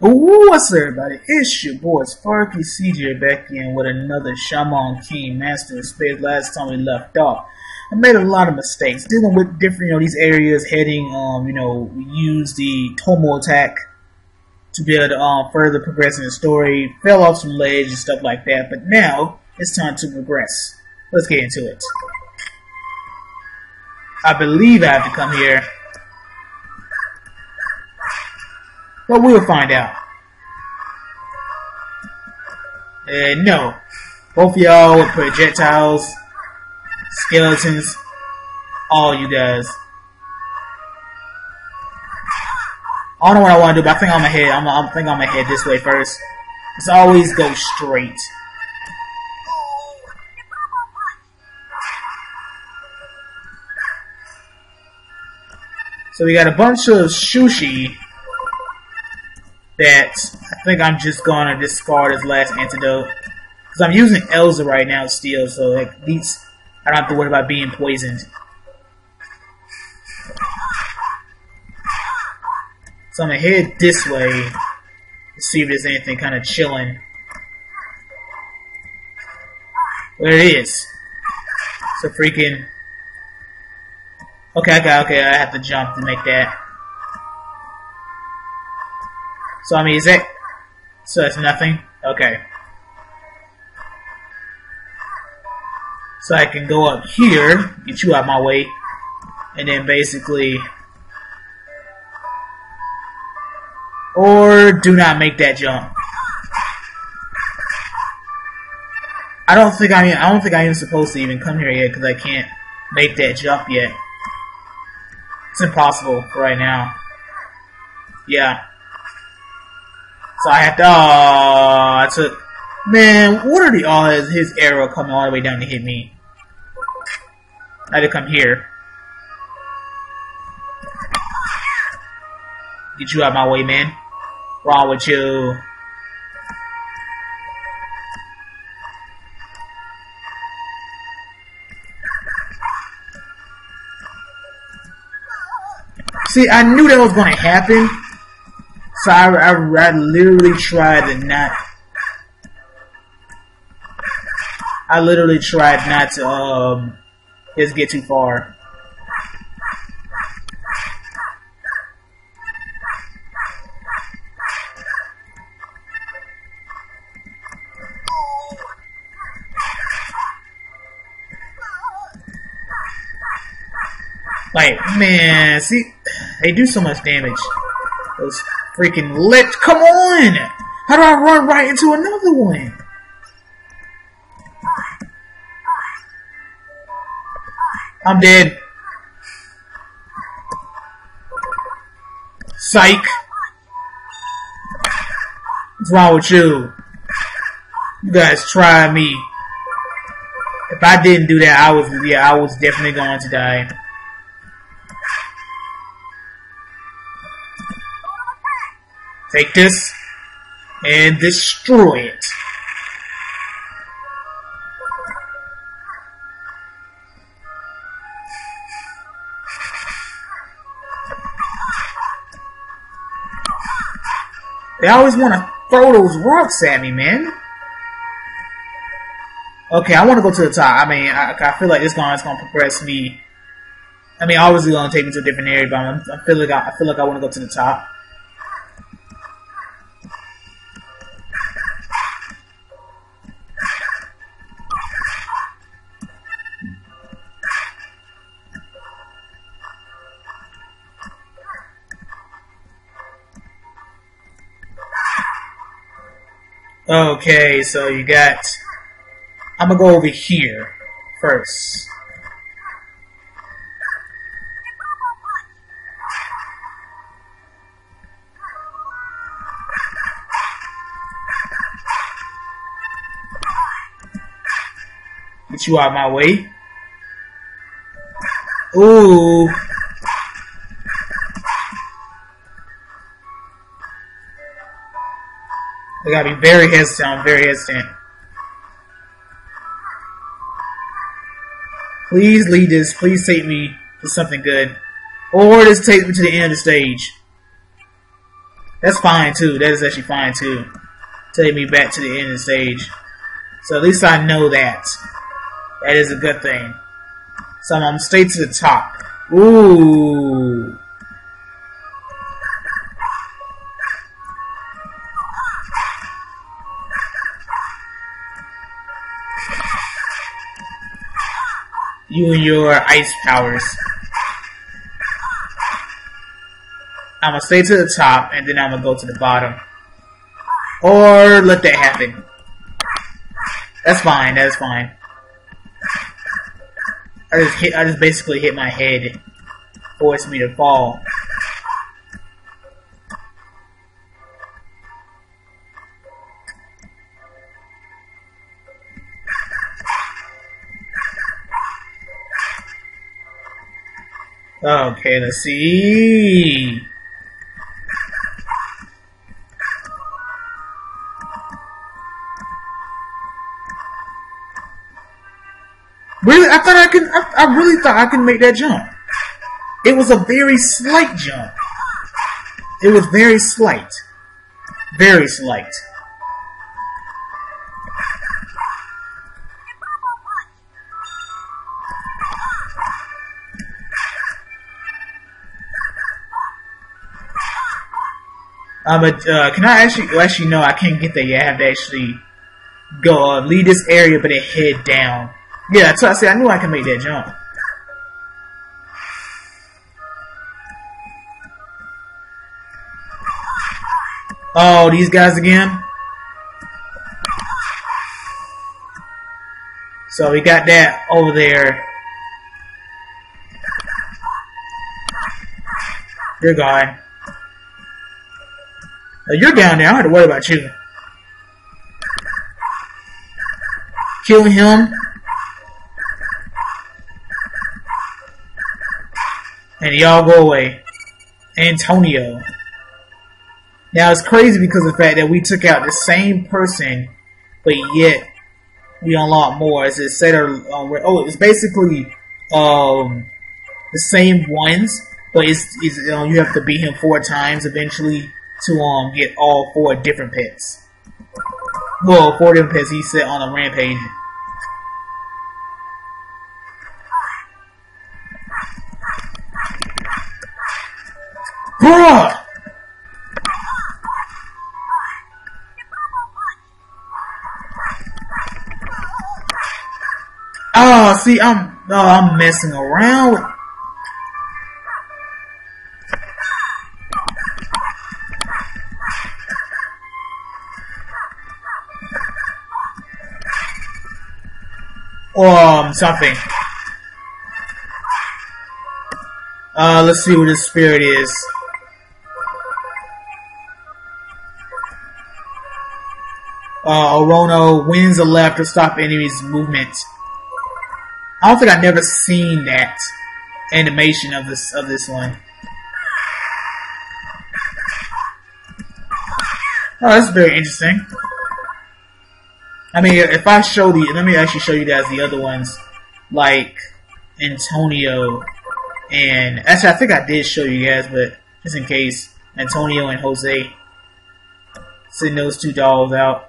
What's up, everybody? It's your boy Sparky CJ back in with another Shaman King Master Space. Last time we left off, I made a lot of mistakes dealing with different, you know, these areas. Heading, um, you know, use the Tomo attack to be able to um, further progress in the story. Fell off some ledge and stuff like that, but now it's time to progress. Let's get into it. I believe I have to come here. But we'll find out. And no. Both y'all with projectiles, skeletons, all you guys. I don't know what I want to do, but I think I'm gonna head. I'm, I think I'm gonna head this way first. Let's always go straight. So we got a bunch of sushi that I think I'm just gonna discard as last antidote. Because I'm using Elza right now still, so like these I don't have to worry about being poisoned. So I'm gonna head this way to see if there's anything kind of chilling. Where it is. So freaking. Okay, okay, okay. I have to jump to make that. So I mean, is that so? It's nothing. Okay. So I can go up here, get you out of my way, and then basically, or do not make that jump. I don't think I am. I don't think I am supposed to even come here yet because I can't make that jump yet. It's impossible right now. Yeah. So I have to. Oh, I took. Man, what are the odds his arrow coming all the way down to hit me? I had to come here. Get you out my way, man. Wrong with you? See, I knew that was going to happen. I, I, I literally tried to not. I literally tried not to um just get too far. Like, man, see, they do so much damage. Those freaking lit. Come on! How do I run right into another one? I'm dead. Psych. What's wrong with you? You guys try me. If I didn't do that, I was yeah, I was definitely going to die. Take this and destroy it. They always want to throw those rocks at me, man. Okay, I want to go to the top. I mean, I, I feel like this going to progress me. I mean, obviously, to take me to a different area, but I'm, I feel like I, I feel like I want to go to the top. Okay, so you got. I'm gonna go over here first. Get you out of my way. Ooh. I gotta be very hesitant. Very hesitant. Please lead this. Please take me to something good. Or just take me to the end of the stage. That's fine too. That is actually fine too. Take me back to the end of the stage. So at least I know that. That is a good thing. So I'm gonna stay to the top. Ooh. You your ice powers. I'm gonna stay to the top and then I'm gonna go to the bottom. Or let that happen. That's fine, that's fine. I just hit I just basically hit my head. Forced me to fall. Okay, let's see. Really, I thought I could. I, I really thought I could make that jump. It was a very slight jump. It was very slight. Very slight. Uh, but uh, can I actually? Well, actually, no, I can't get there yet. I have to actually go uh, leave this area, but then head down. Yeah, so I said I knew I could make that jump. Oh, these guys again. So we got that over there. You're gone. Uh, you're down there. I don't have to worry about you. Killing him. And y'all go away. Antonio. Now it's crazy because of the fact that we took out the same person, but yet we unlock more. As it said, um, oh, it's basically um, the same ones, but it's, it's you have to beat him four times eventually to um get all four different pets. Well, four different pets he set on a rampage. Bruh! Oh, see, I'm oh, I'm messing around um, something. Uh, let's see what his spirit is. Uh, Orono wins a left to stop enemies' movement. I don't think I've never seen that animation of this of this one. Oh, that's very interesting. I mean, if I show the, let me actually show you guys the other ones, like Antonio and actually I think I did show you guys, but just in case, Antonio and Jose send those two dolls out.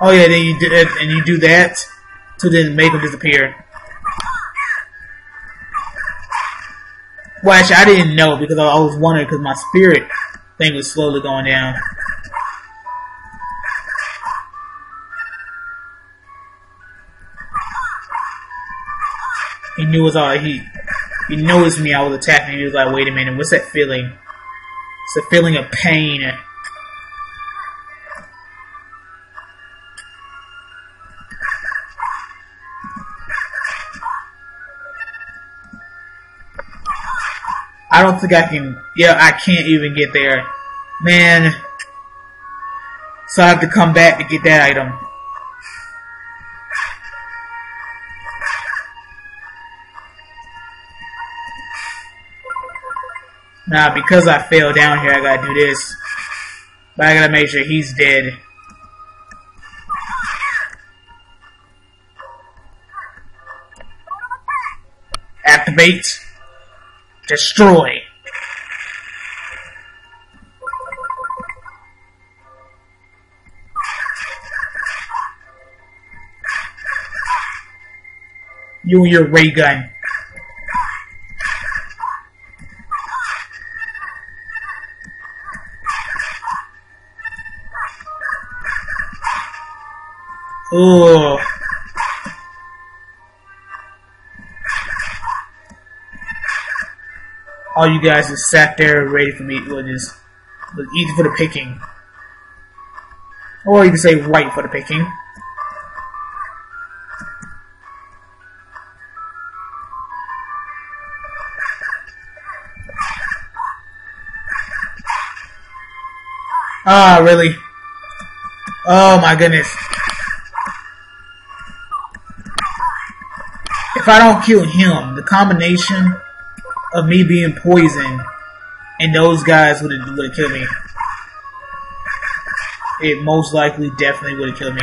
Oh yeah, then you do it, and you do that to then make them disappear. Well, actually, I didn't know because I was wondering because my spirit thing was slowly going down. He knew it was all he. He noticed me. I was attacking. He was like, "Wait a minute, what's that feeling?" It's a feeling of pain. I don't think I can. Yeah, I can't even get there, man. So I have to come back to get that item. Now, because I fell down here, I gotta do this. But I gotta make sure he's dead. Activate. Destroy. You and your ray gun. Oh. All you guys just sat there ready for me. Well, just was easy for the picking. Or you can say white for the picking. Ah, really? Oh my goodness. If I don't kill him, the combination of me being poisoned and those guys would have would killed me. It most likely definitely would have killed me.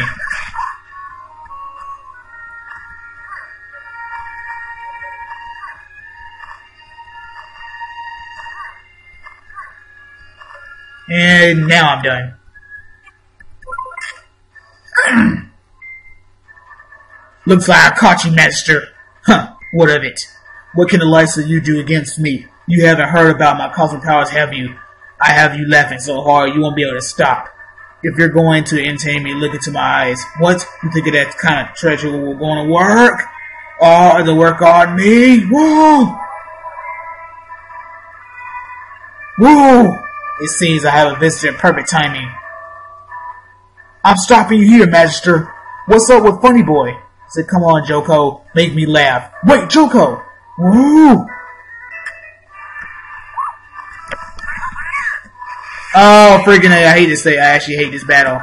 And now I'm done. Looks like I caught you, Master. Huh, what of it? What can the likes of you do against me? You haven't heard about my cosmic powers, have you? I have you laughing so hard you won't be able to stop. If you're going to entertain me, look into my eyes. What? You think of that kind of treasure will going to work? Or the work on me? Whoa! Whoa! It seems I have a visitor in perfect timing. I'm stopping you here, Magister. What's up with Funny Boy? I said, come on, Joko. Make me laugh. Wait, Joko! Woo! Oh, freaking I hate to say, I actually hate this battle.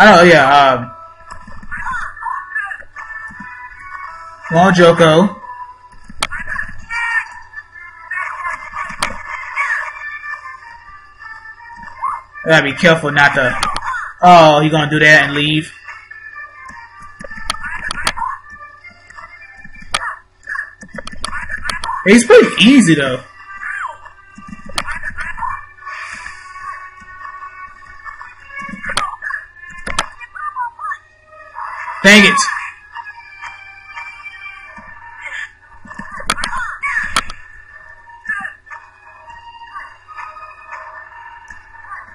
Know, yeah, um, on, Joko. Gotta be careful not to. Oh, he gonna do that and leave. It's pretty easy though. Dang it.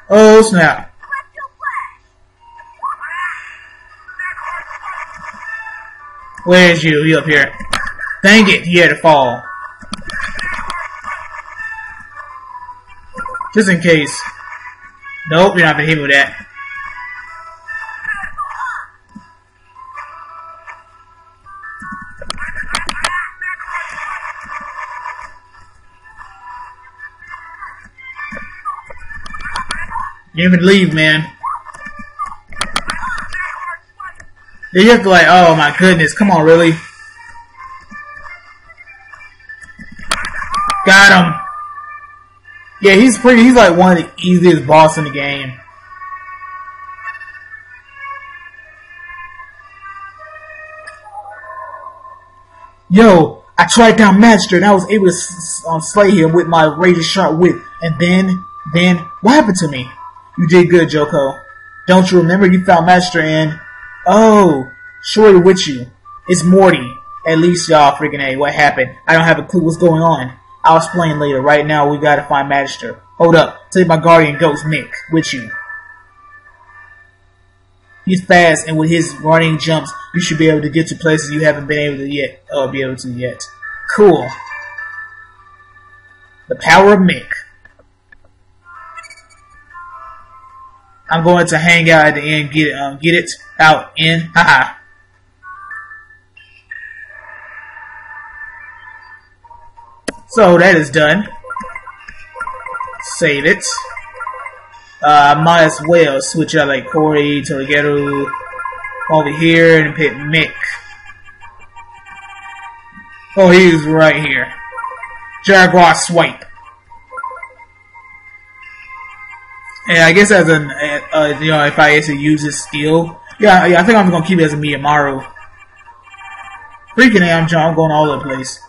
Oh snap. Where's you? You up here. Dang it, he had to fall. Just in case. Nope, you're not gonna hit me with that. You even leave, man. You have to like, oh my goodness, come on, really? Got him. Yeah, he's pretty, he's like one of the easiest boss in the game. Yo, I tried down Master and I was able to um, slay him with my razor sharp whip. And then, then, what happened to me? You did good, Joko. Don't you remember you found Master and... Oh, Shorty with you. It's Morty. At least y'all freaking A. What happened? I don't have a clue what's going on. I'll explain later. Right now, we gotta find Magister. Hold up. Take my guardian ghost, Mick, with you. He's fast, and with his running jumps, you should be able to get to places you haven't been able to yet, uh, be able to yet. Cool. The power of Mick. I'm going to hang out at the end, get it, um, get it out in, haha. So that is done. Save it. uh, might as well switch out like Corey, Togeru over here and pick Mick. Oh, he's right here. Jaguar Swipe. And I guess as an, uh, you know, if I actually use this skill, yeah, yeah, I think I'm gonna keep it as a Miyamaru. Freaking A, I'm, I'm going all over the place.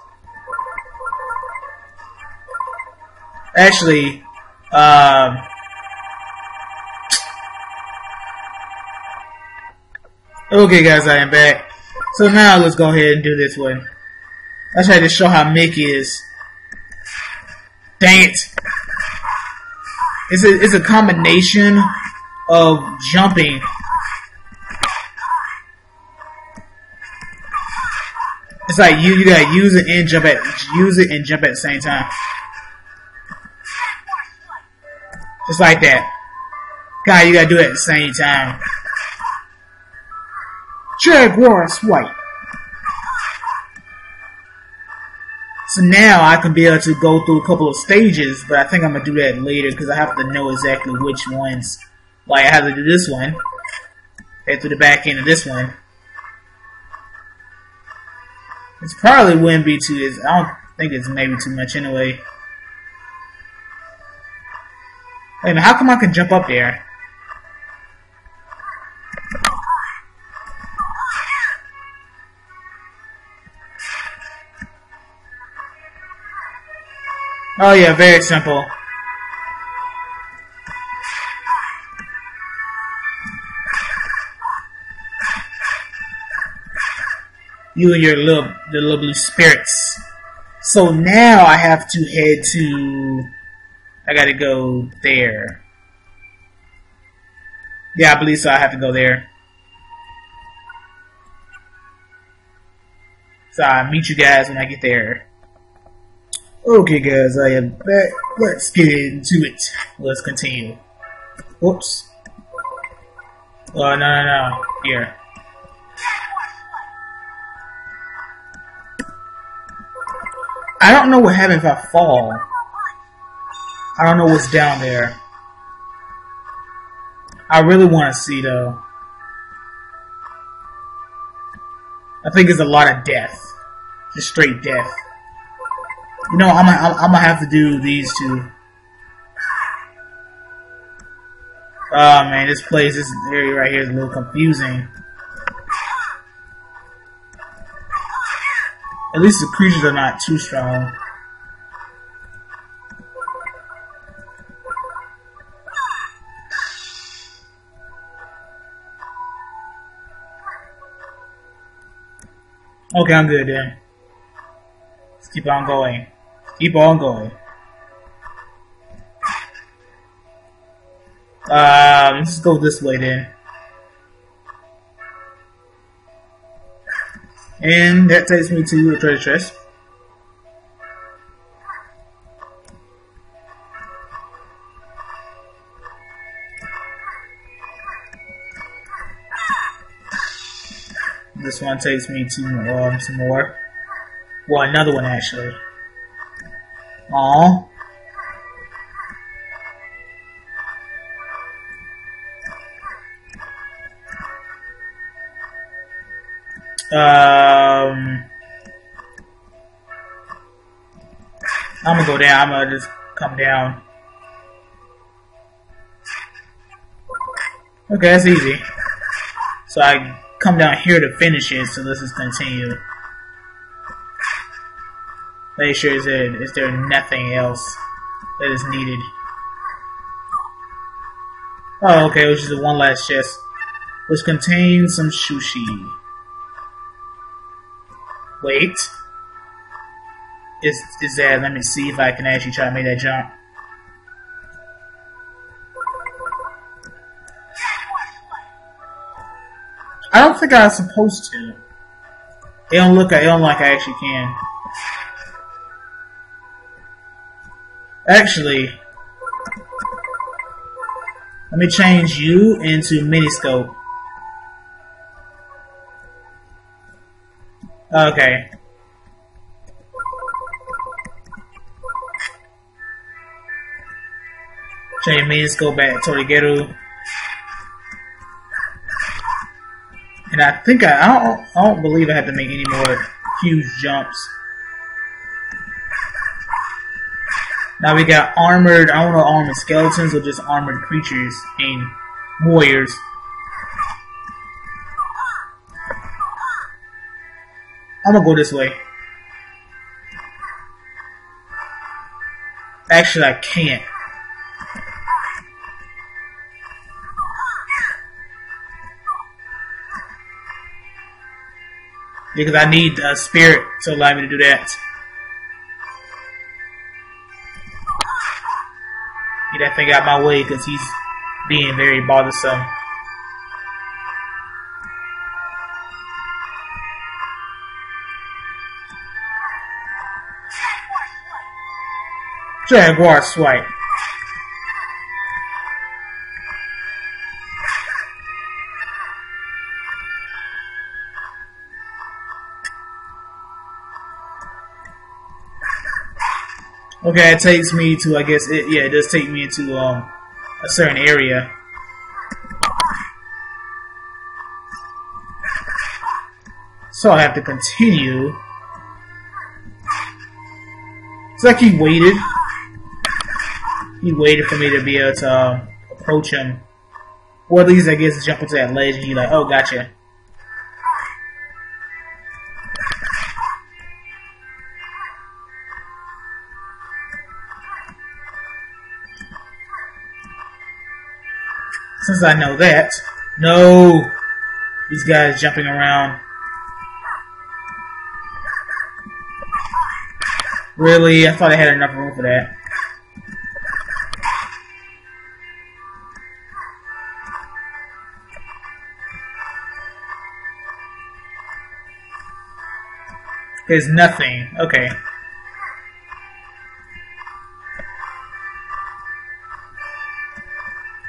Actually, um, okay guys, I am back. So now let's go ahead and do this one. I tried to show how Mick is. Dang it. It's a, it's a combination of jumping It's like you you gotta use it and jump at use it and jump at the same time. Just like that. God, you gotta do it at the same time. Jaguar swipe. So now I can be able to go through a couple of stages, but I think I'm gonna do that later because I have to know exactly which ones. Like I have to do this one, head through the back end of this one. It's probably wouldn't be too. I don't think it's maybe too much anyway. Wait a minute, how come I can jump up there? Oh yeah, very simple. You and your little the little blue spirits. So now I have to head to. I gotta go there. Yeah, I believe so. I have to go there. So I'll meet you guys when I get there. Okay, guys, I am back. Let's get into it. Let's continue. Whoops. Oh, no, no, no. Here. I don't know what happens if I fall. I don't know what's down there. I really want to see though. I think it's a lot of death. Just straight death. You know, I'm, I'm, I'm gonna have to do these two. Oh man, this place, this area right here is a little confusing. At least the creatures are not too strong. Okay, I'm good then. Let's keep on going. Keep on going. Um, let's go this way then. And that takes me to the treasure chest. This one takes me to um, some more. Well, another one actually. Aww. Um, I'm gonna go down. I'm gonna just come down. Okay, that's easy. So I come down here to finish it. So let's just continue. Make sure is there is there nothing else that is needed. Oh, okay, which is the one last chest, which contains some sushi. Wait. Is is that? Let me see if I can actually try to make that jump. I don't think I'm supposed to. It don't look. It don't like I actually can. Actually, let me change you into miniscope. Okay. Change means go back to Togeru. And I think I, I don't I don't believe I have to make any more huge jumps. Now we got armored, I don't know armored skeletons or just armored creatures and warriors. I'm gonna go this way. Actually, I can't. Because I need a spirit to allow me to do that. Get that thing out my way because he's being very bothersome. Jaguar swipe. Okay, it takes me to, I guess, it, yeah, it does take me into um, a certain area. So I have to continue. It's like he waited. He waited for me to be able to um, approach him. Or at least, I guess, jump into that ledge and he's like, oh, gotcha. Since I know that. No! These guys jumping around. Really? I thought I had enough room for that. There's nothing. Okay.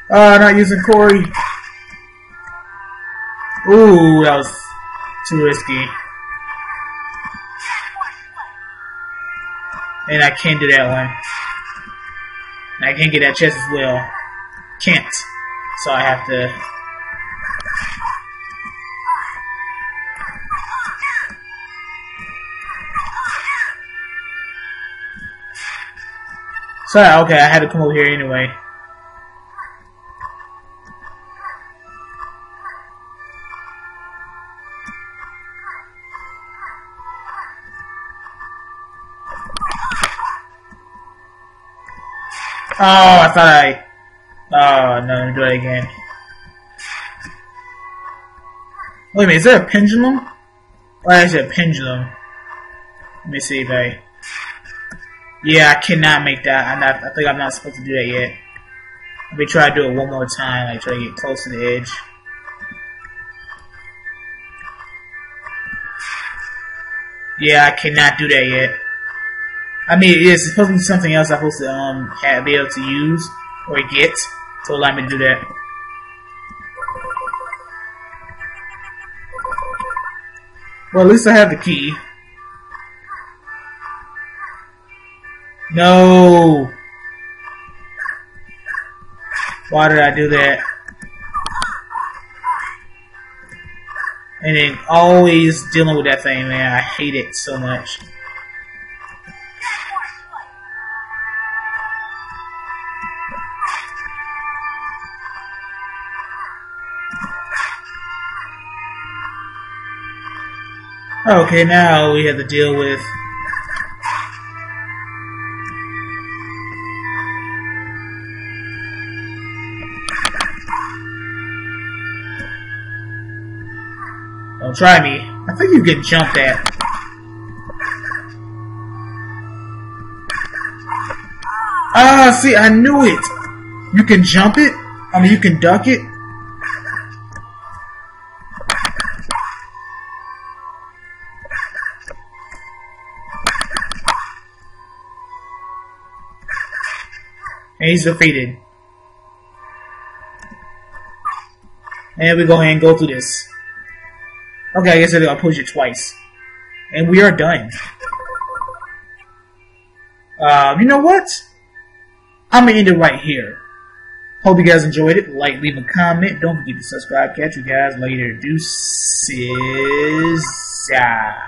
Uh, not using Corey. Ooh, that was too risky. And I can't do that one. And I can't get that chest as well. Can't. So I have to... So, okay, I had to come over here anyway. Oh, I thought I... Oh, no, do it again. Wait a minute, is there a pendulum? Oh, actually a pendulum. Let me see if I... Yeah, I cannot make that. I'm not, I think I'm not supposed to do that yet. Let me try to do it one more time, like try to get close to the edge. Yeah, I cannot do that yet. I mean, it's supposed to be something else I'm supposed to um have, be able to use or get to allow me to do that. Well, at least I have the key. No! Why did I do that? And then always dealing with that thing, man. I hate it so much. Okay, now we have to deal with try me. I think you get jumped at. Ah, see, I knew it! You can jump it? I mean, you can duck it? And he's defeated. And we go ahead and go through this. Okay, I guess I'll push it twice. And we are done. Uh, you know what? I'm gonna end it right here. Hope you guys enjoyed it. Like, leave a comment. Don't forget to subscribe. Catch you guys later. Deuces. Yeah.